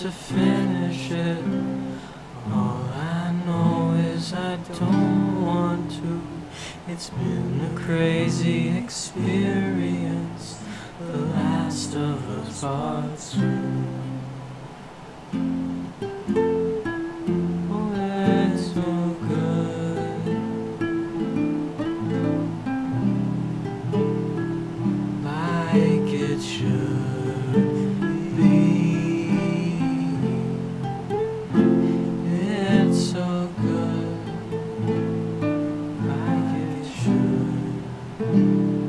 to finish it. All I know is I don't want to. It's been a crazy experience. The last of us part two. Oh, it's so good, it should.